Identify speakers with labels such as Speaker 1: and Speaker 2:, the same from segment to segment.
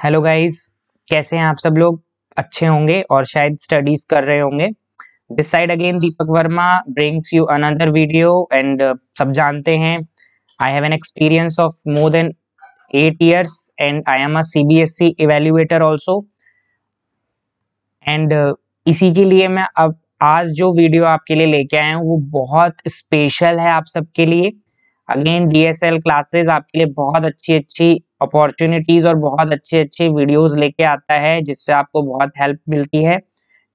Speaker 1: Hello guys कैसे हैं आप सब लोग? अच्छे होंगे और शायद स्टडीज़ कर रहे होंगे। This side again Deepak Verma brings you another video and सब जानते हैं। I have an experience of more than eight years and I am a CBSE evaluator also and इसी के लिए मैं अब आज जो वीडियो आपके लिए लेके आया हूँ, वो बहुत स्पेशल है आप सबके लिए। अगेन डीएसएल क्लासेस आपके लिए बहुत अच्छी अच्छी अपॉर्चुनिटीज़ और बहुत अच्छे अच्छे वीडियोस लेके आता है, जिससे आपको बहुत हेल्प मिलती है।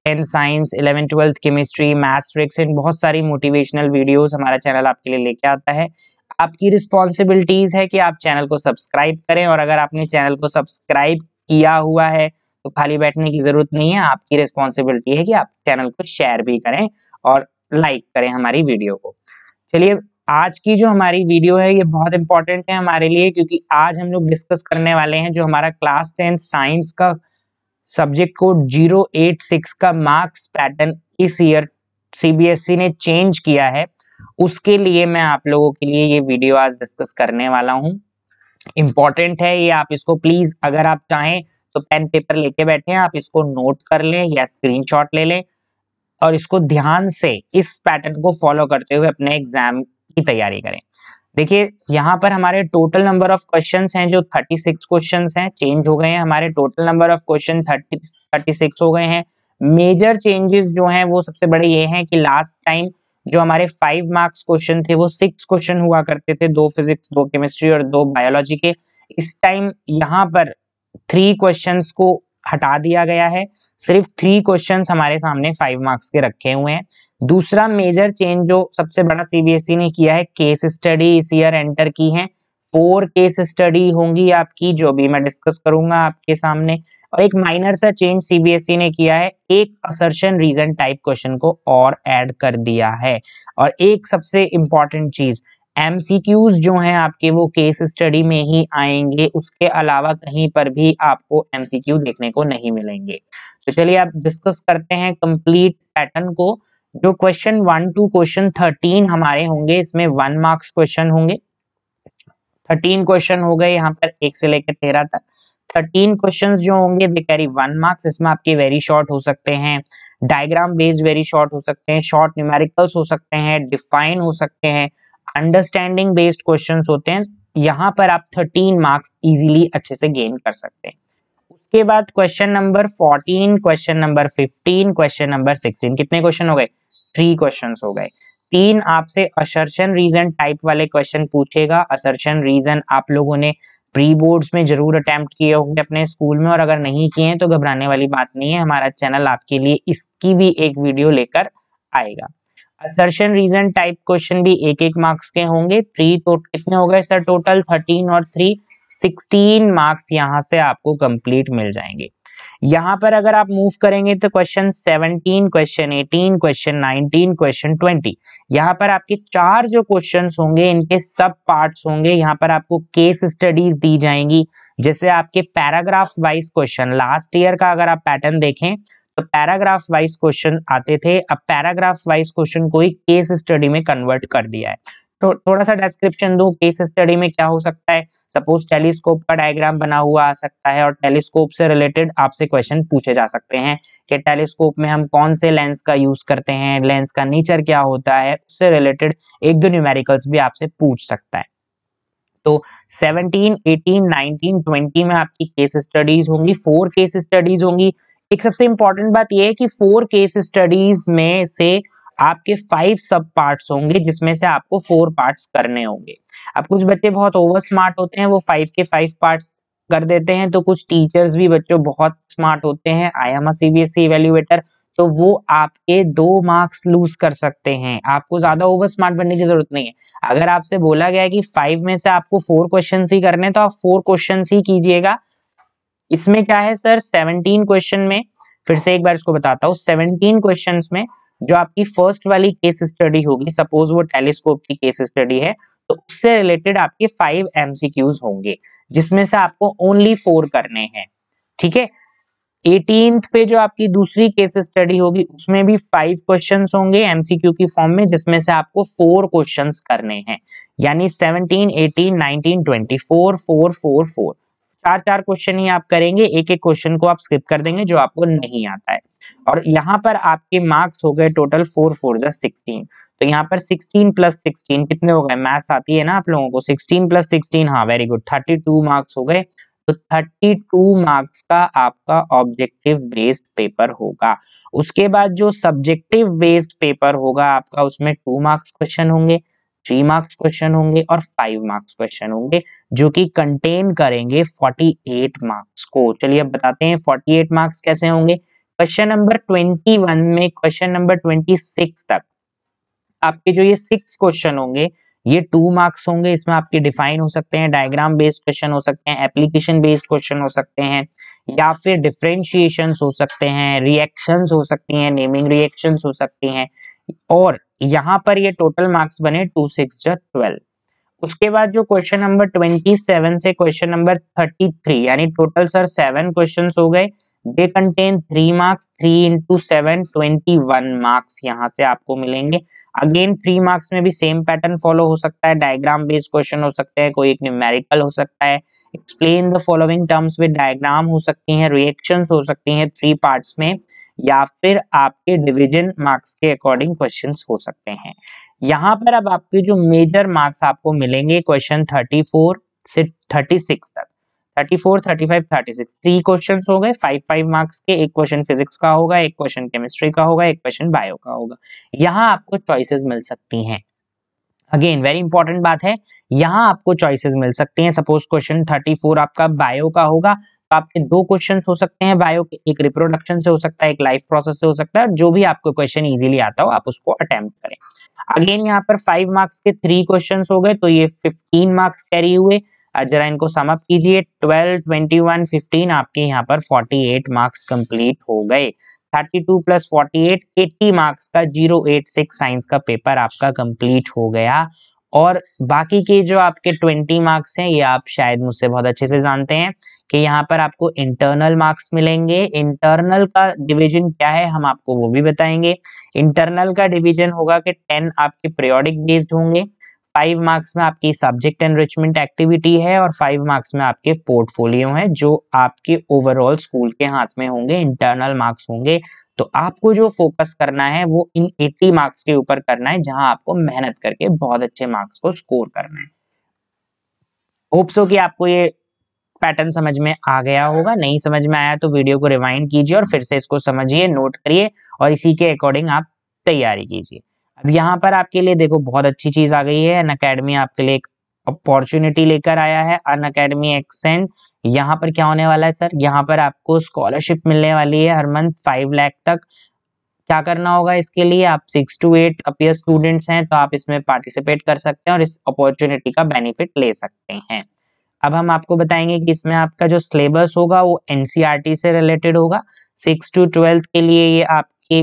Speaker 1: Tenth science eleven twelfth chemistry maths tricks इन बहुत सारी मोटिवेशनल वीडियोस हमारा चैनल आपके लिए लेके आता है। आपकी रिस्पॉन्सिबिलिटीज है कि आप चैनल को सब्सक्राइब करें और अगर आपने चैनल को सब्सक्राइब किया हुआ है तो खाली बैठने की ज़रूरत नहीं है, आपकी रिस्पॉन्सिबिलिटी है कि आप चैनल को शेयर भी करें और लाइक करें हमारी वीडियो को। चलिए आज की जो हमारी वीडियो है, ये बहुत इंपॉर्टेंट है हमारे लिए क्योंकि आज हम लोग डिस्कस करने वाले हैं जो हमारा क्लास टेंथ साइंस का subject code zero eight six का मार्क्स पैटर्न इस ईयर सीबीएसई ने चेंज किया है। उसके लिए मैं आप लोगों के लिए ये वीडियो आज डिस्कस करने वाला हूँ। इंपॉर्टेंट है ये, आप इसको प्लीज़ अगर आप चाहें तो पेन पेपर लेके बैठे आप इसको नोट कर लें या स्क्रीनशॉट ले लें और इसको ध्यान से इस पैटर्न को फॉलो करते हुए अपने एग्ज़ाम की तैयारी करें। देखिए, यहाँ पर हमारे टोटल नंबर ऑफ़ क्वेश्चंस हैं, जो 36 क्वेश्चंस हैं चेंज हो गए हैं। हमारे टोटल नंबर ऑफ़ क्वेश्चन 30 36 हो गए हैं। मेजर चेंजेस जो हैं, वो सबसे बड़े ये हैं कि लास्ट टाइम जो हमारे फाइव मार्क्स क्वेश्चन थे, वो सिक्स क्वेश्चन हुआ करते थे, दो फिजिक्स दो केमिस्ट्री और दो बायोलॉजी के। इस टाइम यहाँ पर थ्री क्वेश्चन को हटा दिया गया है। सिर्फ़ थ्री क्वेश्चन हमारे सामने फाइव मार्क्स के रखे हुए हैं। दूसरा मेजर चेंज जो सबसे बड़ा सीबीएसई e ने किया है केस स्टडी इस ईयर एंटर की है। फोर केस स्टडी होंगी आपकी, जो भी मैं डिस्कस करूँगा आपके सामने। और एक माइनर सा चेंज सीबीएसई ने किया है, एक असर्शन रीजन टाइप क्वेश्चन को और ऐड कर दिया है। और एक सबसे इंपॉर्टेंट चीज़ एमसीक्यूज जो हैं आपके, वो केस स्टडी में ही आएँगे। उसके अलावा कहीं पर भी आपको एमसीक्यू देखने को नहीं मिलेंगे। तो चलिए आप डिस्कस करते हैं कंप्लीट पैटर्न को। जो question one two question thirteen हमारे होंगे, इसमें वन मार्क्स क्वेश्चन होंगे। थर्टीन क्वेश्चन हो गए यहाँ पर, एक से लेकर तेरह तक। थर्टीन क्वेश्चन जो होंगे दे कैरी वन मार्क्स इसमें आपके वेरी शॉर्ट हो सकते हैं। डायग्राम बेस्ड वेरी शॉर्ट हो सकते हैं शॉर्ट न्यूमेरिकल्स हो सकते हैं डिफाइन हो सकते हैं। अंडरस्टैंडिंग बेस्ड क्वेश्चन होते हैं, यहाँ पर आप थर्टीन मार्क्स इजीली अच्छे से गेन कर सकते हैं। उसके बाद question number fourteen question number fifteen question number sixteen कितने क्वेश्चन हो गए? थ्री क्वेश्चन हो गए। तीन आपसे असर्शन रीजन टाइप वाले क्वेश्चन पूछेगा। असर्शन रीजन आप लोगों ने प्री बोर्ड्स में ज़रूर अटेम्प्ट किए होंगे अपने स्कूल में और अगर नहीं किए हैं तो घबराने वाली बात नहीं है। हमारा चैनल आपके लिए इसकी भी एक वीडियो लेकर आएगा। असर्शन रीजन टाइप क्वेश्चन भी एक एक मार्क्स के होंगे। थ्री तो कितने हो गए सर टोटल थर्टीन और थ्री सिक्सटीन मार्क्स यहाँ से आपको कंप्लीट मिल जाएँगे। यहाँ पर अगर आप मूव करेंगे तो क्वेश्चन 17, क्वेश्चन 18, क्वेश्चन 19, क्वेश्चन 20 यहाँ पर आपके चार जो क्वेश्चंस होंगे इनके सब पार्ट्स होंगे। यहाँ पर आपको केस स्टडीज़ दी जाएँगी जैसे आपके paragraph wise question last year का अगर आप पैटर्न देखें तो पैराग्राफ वाइज क्वेश्चन आते थे। अब पैराग्राफ वाइज क्वेश्चन को ही केस स्टडी में कन्वर्ट कर दिया है। तो थोड़ा सा डिस्क्रिप्शन दो केस स्टडी में क्या हो सकता है? सपोज़ टेलीस्कोप का डायग्राम बना हुआ आ सकता है और टेलीस्कोप से रिलेटेड आपसे क्वेश्चन पूछे जा सकते हैं कि टेलीस्कोप में हम कौन से लेंस का यूज़ करते हैं? लेंस का नेचर क्या होता है? उससे रिलेटेड एक दो न्यूमेरिकल्स भी आपसे पूछ सकता है। तो 17, 18, 19, 20 में आपकी केस स्टडीज़ होंगी फोर केस स्टडीज़ होंगी। एक सबसे इंपॉर्टेंट बात यह है कि फोर केस स्टडीज़ में से आपके फाइव सब पार्ट्स होंगे, जिसमें से आपको फोर पार्ट्स करने होंगे। अब कुछ बच्चे बहुत ओवर स्मार्ट होते हैं, वो फाइव के फाइव पार्ट्स कर देते हैं तो कुछ टीचर्स भी बच्चों बहुत स्मार्ट होते हैं। आई एम सीबीएसई इवेल्युएटर तो वो आपके दो मार्क्स लूज कर सकते हैं। आपको ज़्यादा ओवर स्मार्ट बनने की ज़रूरत नहीं है। अगर आपसे बोला गया कि फाइव में से आपको फोर क्वेश्चन ही करने तो आप फोर क्वेश्चन ही कीजिएगा। इसमें क्या है सर सेवनटीन क्वेश्चन में, फिर से एक बार इसको बताता हूँ। सेवनटीन क्वेश्चन में जो आपकी फ़र्स्ट वाली केस स्टडी होगी सपोज़ वो टेलीस्कोप की केस स्टडी है तो उससे रिलेटेड आपके फाइव एमसीक्यूज होंगे, जिसमें से आपको ओनली फोर करने हैं, ठीक है? एटीन पे जो आपकी दूसरी केस स्टडी होगी, उसमें भी फाइव क्वेश्चंस होंगे एमसीक्यू की फॉर्म में, जिसमें से आपको फोर क्वेश्चंस करने हैं, यानी seventeen eighteen nineteen twenty four four four four चार चार क्वेश्चन ही आप करेंगे एक एक क्वेश्चन को आप स्किप कर देंगे, जो आपको नहीं आता है। और यहाँ पर आपके मार्क्स हो गए टोटल फोर फोर जो सिक्सटीन तो यहाँ पर सिक्सटीन प्लस सिक्सटीन कितने हो गए? मैथ्स आती है ना आप लोगों को? सिक्सटीन प्लस सिक्सटीन हाँ very good thirty two marks हो गए। तो 32 मार्क्स का आपका ऑब्जेक्टिव बेस्ड पेपर होगा। उसके बाद जो सब्जेक्टिव बेस्ड पेपर होगा आपका, उसमें टू मार्क्स क्वेश्चन होंगे थ्री मार्क्स क्वेश्चन होंगे और फाइव मार्क्स क्वेश्चन होंगे, जो कि कंटेन करेंगे 48 मार्क्स को। चलिए अब बताते हैं 48 मार्क्स कैसे होंगे। क्वेश्चन नंबर 21 में क्वेश्चन नंबर 26 तक आपके जो ये सिक्स क्वेश्चन होंगे, ये टू मार्क्स होंगे, इसमें आपके डिफाइन हो सकते हैं डायग्राम बेस्ड क्वेश्चन हो सकते हैं एप्लीकेशन बेस्ड क्वेश्चन हो सकते हैं, या फिर डिफ्रेंशिएशन हो सकते हैं रिएक्शन हो सकती हैं नेमिंग रिएक्शन हो सकती हैं, और यहाँ पर ये टोटल मार्क्स बने टू सिक्स ट्वेल्व उसके बाद जो क्वेश्चन नंबर ट्वेंटी सेवन से क्वेश्चन नंबर थर्टी थ्री यानी टोटल सर सेवन क्वेश्चन हो गए they contain three marks three into seven twenty one marks यहाँ से आपको मिलेंगे। अगेन थ्री मार्क्स में भी सेम पैटर्न फॉलो हो सकता है डायग्राम बेस्ड क्वेश्चन हो सकते हैं, कोई एक न्यूमेरिकल हो सकता है। Explain the following terms with diagram हो सकती हैं रिएक्शन हो सकती हैं थ्री पार्ट्स में, या फिर आपके डिविजन मार्क्स के अकॉर्डिंग क्वेश्चन हो सकते हैं। यहाँ पर अब आपके जो मेजर मार्क्स आपको मिलेंगे क्वेश्चन थर्टी फोर से थर्टी सिक्स तक। Thirty four thirty five thirty six three question हो गए फाइव फाइव मार्क्स के, एक क्वेश्चन फिजिक्स का होगा, एक क्वेश्चन केमिस्ट्री का होगा, एक क्वेश्चन बायो का होगा। यहाँ आपको चॉइसेस मिल सकती हैं। अगेन वेरी इंपॉर्टेंट बात है, यहाँ आपको चॉइसेस मिल सकती हैं। सपोज़ क्वेश्चन थर्टी फोर आपका बायो का होगा तो आपके दो क्वेश्चन हो सकते हैं बायो के। एक रिप्रोडक्शन से हो सकता है, एक लाइफ प्रोसेस से हो सकता है जो भी आपको क्वेश्चन इजीली आता हो, आप उसको अटेम्प्ट करें। अगेन यहाँ पर फाइव मार्क्स के थ्री क्वेश्चन हो गए तो ये फिफ्टीन मार्क्स कैरी हुए। जरा इनको समअप कीजिए। ट्वेल्व ट्वेंटी वन फिफ्टीन आपके यहाँ पर फोर्टी एट मार्क्स कंप्लीट हो गए। Thirty two plus forty eight eighty marks का ज़ीरो एट सिक्स साइंस का पेपर आपका कंप्लीट हो गया। और बाकी के जो आपके ट्वेंटी मार्क्स हैं, ये आप शायद मुझसे बहुत अच्छे से जानते हैं कि यहाँ पर आपको इंटरनल मार्क्स मिलेंगे। इंटरनल का डिवीज़न क्या है, हम आपको वो भी बताएँगे। इंटरनल का डिवीज़न होगा कि टेन आपके पीरियोडिक बेस्ड होंगे। फाइव मार्क्स में आपकी सब्जेक्ट एनरिचमेंट एक्टिविटी है और फाइव मार्क्स में आपके पोर्टफोलियो है, जो आपके ओवरऑल स्कूल के हाथ में होंगे इंटरनल मार्क्स होंगे। तो आपको जो फोकस करना है, वो इन 80 मार्क्स के ऊपर करना है, जहाँ आपको मेहनत करके बहुत अच्छे मार्क्स को स्कोर करना है। होप्सो कि आपको ये पैटर्न समझ में आ गया होगा। नहीं समझ में आया तो वीडियो को रिवाइंड कीजिए और फिर से इसको समझिए नोट करिए और इसी के अकॉर्डिंग आप तैयारी कीजिए। अब यहाँ पर आपके लिए देखो बहुत अच्छी चीज़ आ गई है। अन अकेडमी आपके लिए एक अपॉर्चुनिटी लेकर आया है। अन अकेडमी एक्सेंट यहाँ पर क्या होने वाला है, सर? यहाँ पर आपको स्कॉलरशिप मिलने वाली है हर मंथ फाइव लाख तक। क्या करना होगा इसके लिए? आप six to eight appear students हैं तो आप इसमें पार्टिसिपेट कर सकते हैं और इस अपॉर्चुनिटी का बेनिफिट ले सकते हैं। अब हम आपको बताएँगे कि इसमें आपका जो सिलेबस होगा वो एनसीईआरटी e से रिलेटेड होगा। सिक्स टू ट्वेल्थ के लिए ये आपकी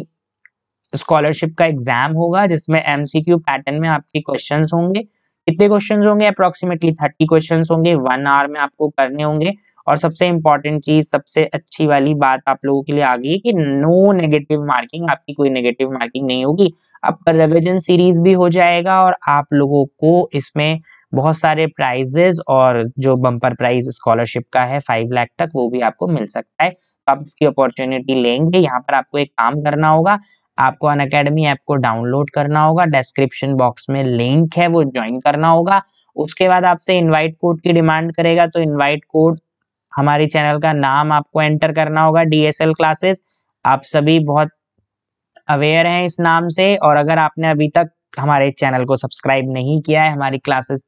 Speaker 1: स्कॉलरशिप का एग्ज़ाम होगा, जिसमें एमसीक्यू पैटर्न में आपके क्वेश्चंस होंगे। कितने क्वेश्चन होंगे? अप्रोक्सीमेटली थर्टी क्वेश्चन होंगे। वन आवर में आपको करने होंगे। और सबसे इंपॉर्टेंट चीज़, सबसे अच्छी वाली बात आप लोगों के लिए आ गई कि नो नेगेटिव मार्किंग आपकी कोई नेगेटिव मार्किंग नहीं होगी। आपका रिविजन सीरीज़ भी हो जाएगा और आप लोगों को इसमें बहुत सारे प्राइजेस और जो बम्पर प्राइज स्कॉलरशिप का है फाइव लाख तक, वो भी आपको मिल सकता है। तो आप इसकी अपॉर्चुनिटी लेंगे। यहाँ पर आपको एक काम करना होगा। आपको अन अकेडमी ऐप को डाउनलोड करना होगा। डिस्क्रिप्शन बॉक्स में लिंक है, वो ज्वाइन करना होगा। उसके बाद आपसे इनवाइट कोड की डिमांड करेगा तो इनवाइट कोड हमारे चैनल का नाम आपको एंटर करना होगा। डीएसएल क्लासेस आप सभी बहुत अवेयर हैं इस नाम से, और अगर आपने अभी तक हमारे चैनल को सब्सक्राइब नहीं किया है, हमारी क्लासेस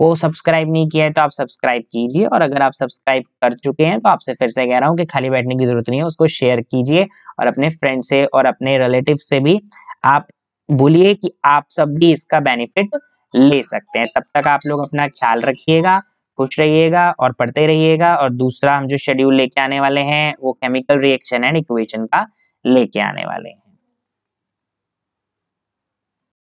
Speaker 1: को सब्सक्राइब नहीं किया है तो आप सब्सक्राइब कीजिए और अगर आप सब्सक्राइब कर चुके हैं तो आपसे फिर से कह रहा हूँ कि खाली बैठने की ज़रूरत नहीं है, उसको शेयर कीजिए और अपने फ्रेंड से और अपने रिलेटिव से भी आप बोलिए कि आप सब भी इसका बेनिफिट ले सकते हैं। तब तक आप लोग अपना ख्याल रखिएगा, खुश रहिएगा और पढ़ते रहिएगा और दूसरा हम जो शेड्यूल लेके आने वाले हैं, वो केमिकल रिएक्शन एंड इक्वेशन का लेके आने वाले हैं।